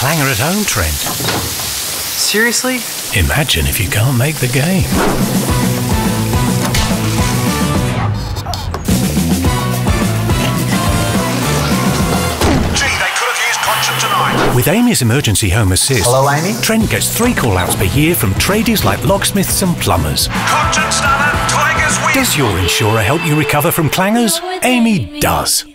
clanger at home, Trent. Seriously? Imagine if you can't make the game. Gee. With AAMI's Emergency Home Assist, Hello, AAMI? Trent gets three call-outs per year from tradies like locksmiths and plumbers. Conscience, Tigers. Does your insurer help you recover from clangers? Amy does.